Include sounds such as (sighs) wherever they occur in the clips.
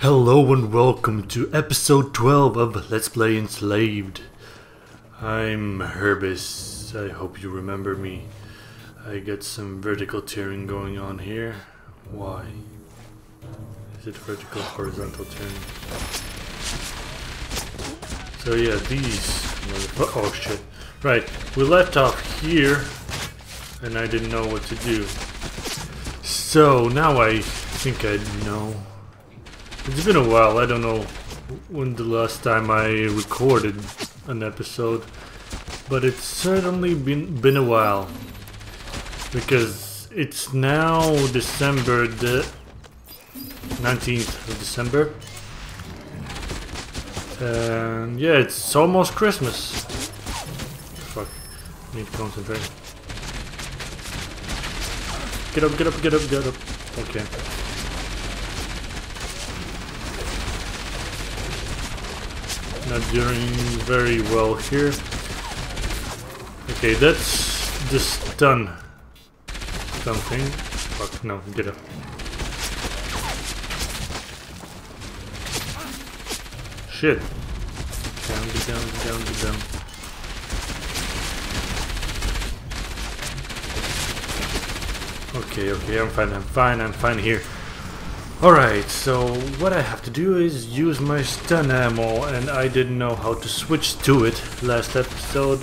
Hello and welcome to episode 12 of Let's Play Enslaved. I'm Herbis. I hope you remember me. I got some vertical tearing going on here. Why? Is it vertical horizontal tearing? So yeah, these motherfu- oh shit. Right, we left off here and I didn't know what to do. So now I think I know. It's been a while. I don't know when the last time I recorded an episode, but it's certainly been been a while because it's now December the 19th of December. And yeah, it's almost Christmas. Fuck. I Need to concentrate. Get up, get up, get up, get up. Okay. Not doing very well here. Okay, that's just done something. Fuck, no, get up. Shit. Down, get down, get down, get down. Okay, okay, I'm fine, I'm fine, I'm fine here. Alright, so what I have to do is use my stun ammo, and I didn't know how to switch to it last episode.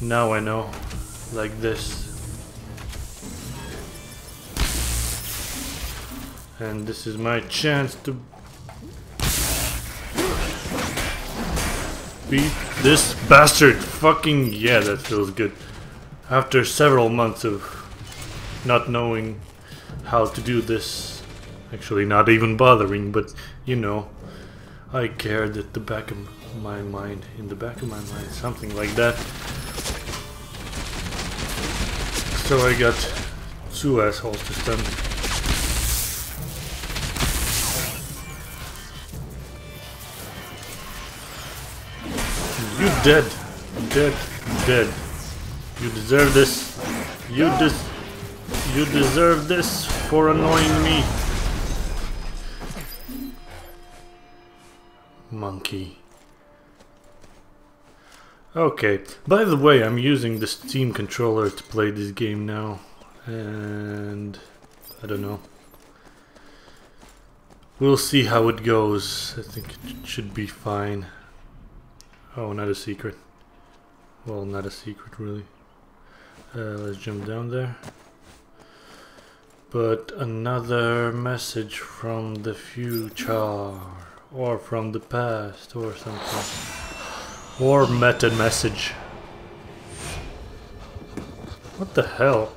Now I know. Like this. And this is my chance to beat this bastard. Fucking yeah, that feels good. After several months of not knowing how to do this. Actually, not even bothering, but you know, I cared at the back of my mind, in the back of my mind, something like that. So I got two assholes to stun. You dead, dead, dead. You deserve this. You des you deserve this for annoying me. Monkey. Okay, by the way, I'm using the Steam controller to play this game now. And... I don't know. We'll see how it goes. I think it should be fine. Oh, not a secret. Well, not a secret, really. Uh, let's jump down there. But another message from the future, or from the past, or something. Or meta message. What the hell?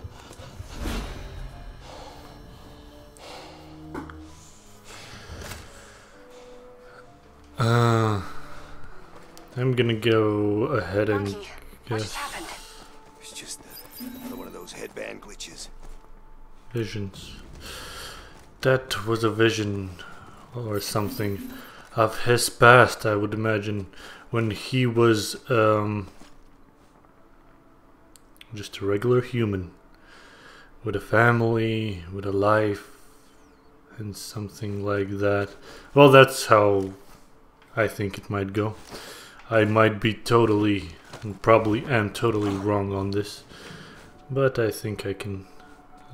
Uh, I'm gonna go ahead and Monkey, what guess just happened? It's just another one of those headband glitches. visions. That was a vision or something of his past, I would imagine, when he was um, just a regular human with a family, with a life, and something like that. Well, that's how I think it might go. I might be totally and probably am totally wrong on this, but I think I can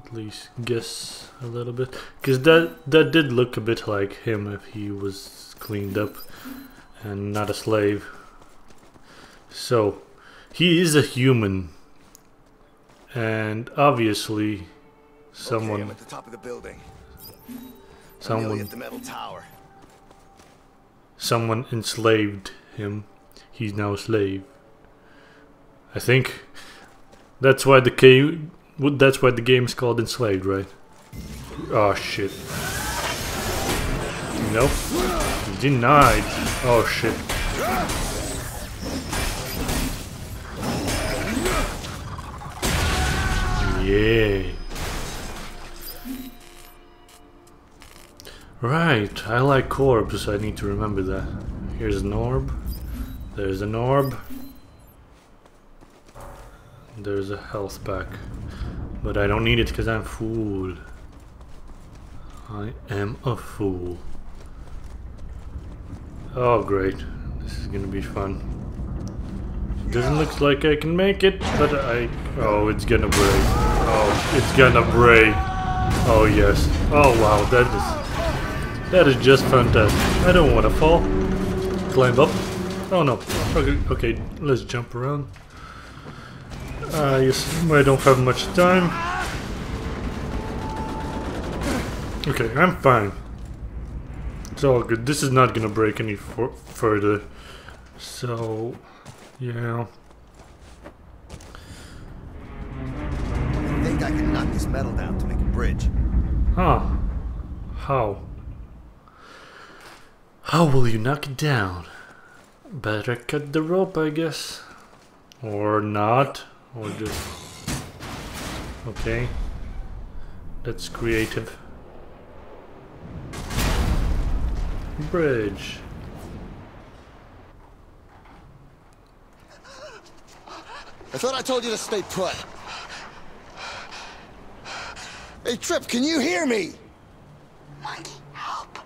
at least guess a little bit because that that did look a bit like him if he was cleaned up and not a slave. So he is a human, and obviously someone I'm at the top of the building. Someone at the metal tower. someone enslaved him. He's now a slave. I think that's why the game. That's why the game is called Enslaved, right? Oh shit! Nope. Denied. Oh shit! Yeah. Right, I like Corbs, I need to remember that. Here's an orb. There's an orb. There's a health pack. But I don't need it because I'm full. I am a fool. Oh, great. This is gonna be fun. Doesn't look like I can make it, but I... Oh, it's gonna break. Oh, it's gonna break. Oh, yes. Oh, wow, that is... That is just fantastic. I don't want to fall. Climb up. Oh, no. Okay, okay let's jump around. Uh, yes, I don't have much time. Okay, I'm fine. It's all good. This is not gonna break any further. So, yeah. I think I can knock this metal down to make a bridge. Huh. How? How will you knock it down? Better cut the rope, I guess. Or not. Or just... Okay. That's creative. Bridge. I thought I told you to stay put. Hey, Trip, can you hear me? Monkey, help.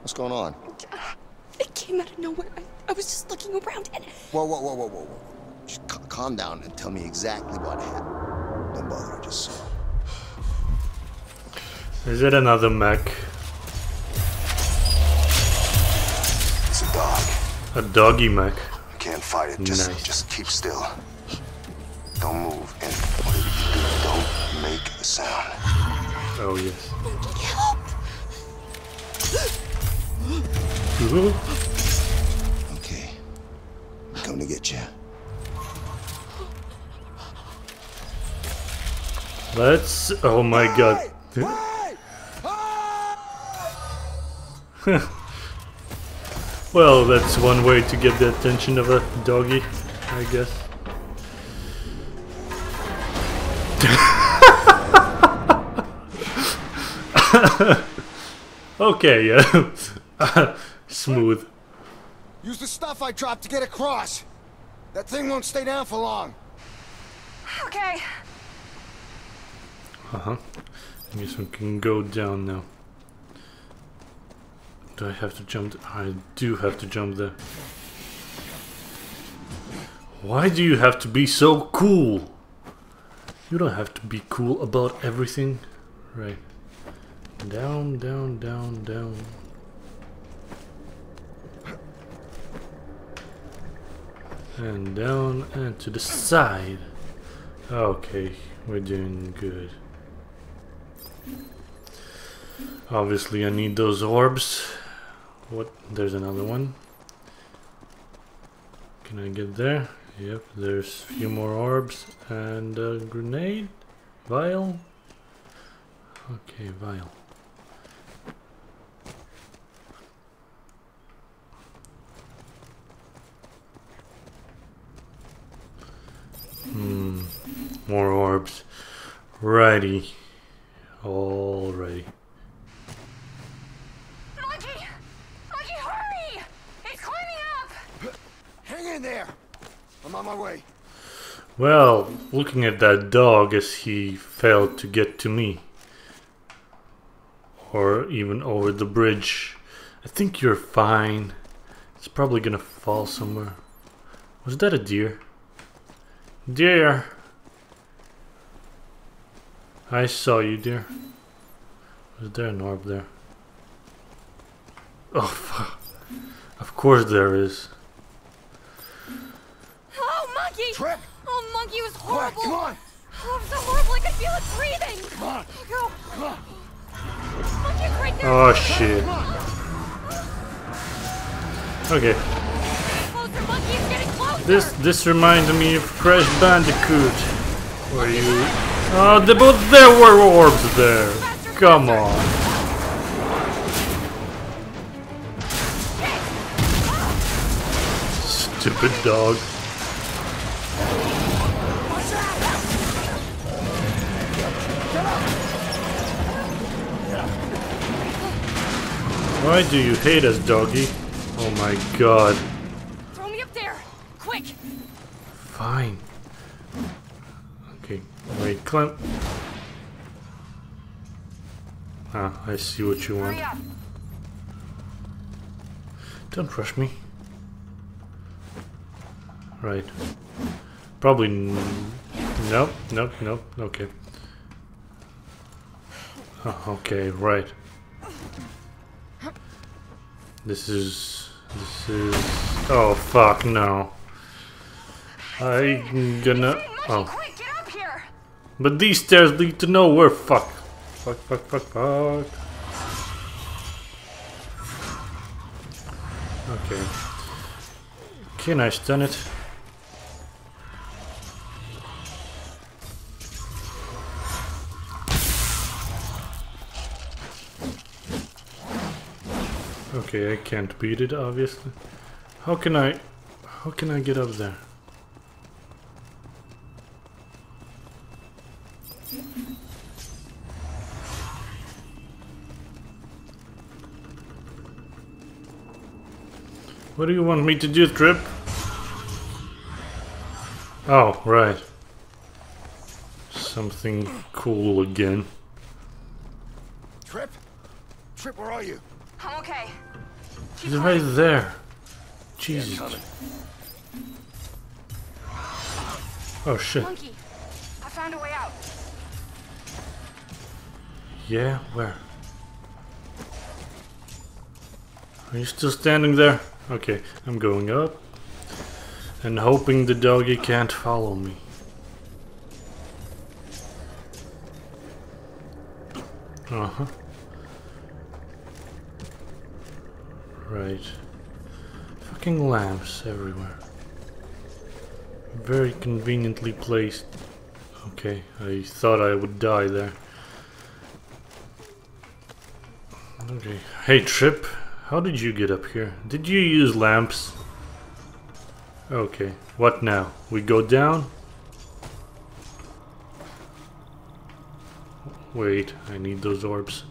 What's going on? It came out of nowhere. I, I was just looking around and... Whoa, whoa, whoa, whoa, whoa, whoa. Calm down and tell me exactly what happened. Don't bother, I just saw. Is it another mech? It's a dog. A doggy mech. I can't fight it. Just, Nice. just keep still. Don't move, and whatever you do, don't make a sound. Oh yes. Help! Okay. I'm coming to get you. Let's. Oh my god. (laughs) well, that's one way to get the attention of a doggy, I guess. (laughs) okay, yeah. (laughs) Smooth. Use the stuff I dropped to get across. That thing won't stay down for long. Okay. Uh huh. I guess we can go down now. Do I have to jump? I do have to jump there. Why do you have to be so cool? You don't have to be cool about everything. Right. Down, down, down, down. And down and to the side. Okay, we're doing good. Obviously, I need those orbs. What? There's another one. Can I get there? Yep, there's a few more orbs and a grenade. Vial. Okay, vial. Hmm. More orbs. Righty. All ready. Monkey! Monkey, hurry! It's climbing up! Hang in there. I'm on my way. Well, looking at that dog as he failed to get to me. Or even over the bridge. I think you're fine. It's probably gonna fall somewhere. Was that a deer? Deer! I saw you, deer. Was there an orb there? Oh, fuck. (laughs) Of course there is. Oh, Monkey! Trip! Oh, Monkey was Come on, horrible! come on! Oh, it was so horrible, I could feel it breathing! Come on! Go! Come on! Monkey, it's right there! Oh, shit. Okay. Closer, Monkey, it's getting closer! This this reminds me of Crash Bandicoot, where you oh, the, but there were orbs there. Come on. Stupid dog. Why do you hate us, doggy? Oh my god. Throw me up there! Quick! Fine. Okay, wait, climb. Ah, I see what you want. Don't rush me. Right. Probably. Nope, nope, nope. Okay. Oh, (sighs) okay, right. This is. This is. Oh, fuck, no. I'm gonna. Oh. But these stairs lead to nowhere. Fuck. Fuck, fuck, fuck, fuck. Okay. Can I stun it? Okay, I can't beat it, obviously. How can I... How can I get up there? What do you want me to do, Trip? Oh, right. Something cool again. Trip? Trip, where are you? I'm. He's right there. Jesus. Oh shit. Monkey, I found a way out. Yeah, where? Are you still standing there? Okay, I'm going up. And hoping the doggy can't follow me. Uh-huh. Right. Fucking lamps everywhere. Very conveniently placed. Okay, I thought I would die there. Okay. Hey Trip, how did you get up here? Did you use lamps? Okay, what now? We go down? Wait, I need those orbs.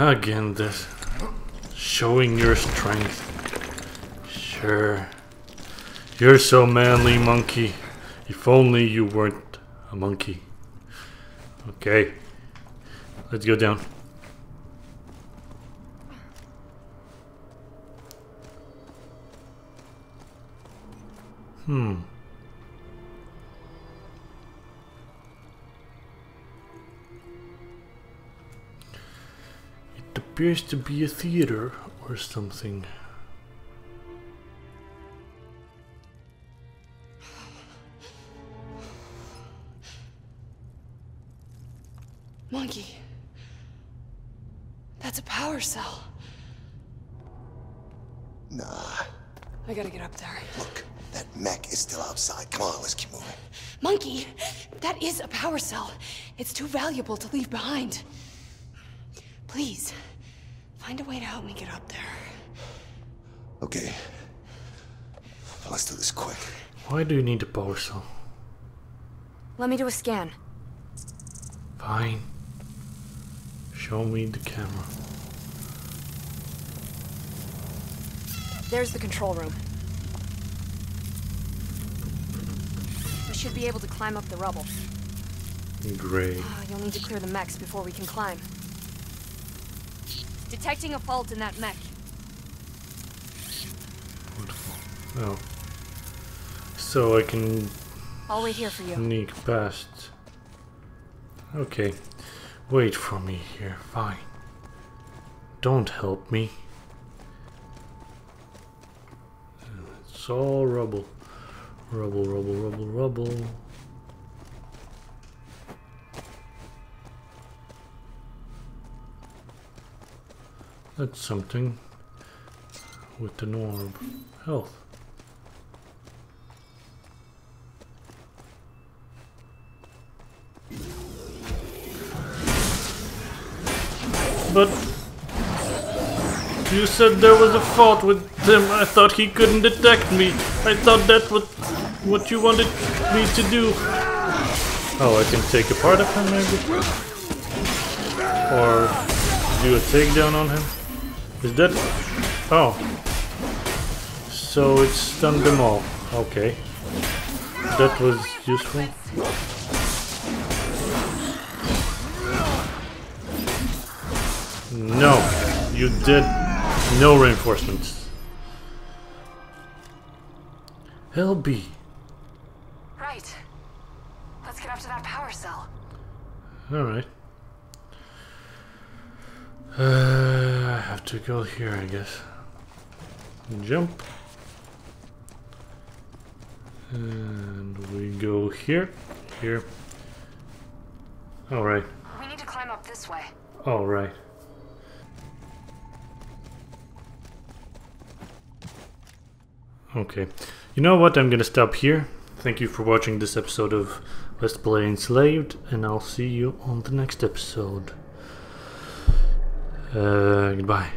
Again, this showing your strength. Sure. You're so manly, monkey. If only you weren't a monkey. Okay. Let's go down. Hmm. Appears to be a theater or something. Monkey. That's a power cell. Nah. I gotta get up there. Look, that mech is still outside. Come on, let's keep moving. Monkey, that is a power cell. It's too valuable to leave behind. Please, find a way to help me get up there. Okay. Let's do this quick. Why do you need a power cell? Let me do a scan. Fine. Show me the camera. There's the control room. We should be able to climb up the rubble. Great. Ah, You'll need to clear the mechs before we can climb. Detecting a fault in that mech. Wonderful. Oh. So I can I'll wait here for you. sneak past. Okay. Wait for me here. Fine. Don't help me. It's all rubble. Rubble, rubble, rubble, rubble. That's something. With an orb. Health. But you said there was a fault with him. I thought he couldn't detect me. I thought that was what you wanted me to do. Oh, I can take a part of him maybe? Or do a takedown on him? Is that... Oh. So it stunned them all. Okay. That was useful. No, you did no reinforcements. LB. Right. Let's get up to that power cell. Alright. Uh, I have to go here, I guess. Jump. And we go here. Here. Alright. We need to climb up this way. Alright. Okay. You know what? I'm gonna stop here. Thank you for watching this episode of Let's Play Enslaved, and I'll see you on the next episode. Uh, goodbye.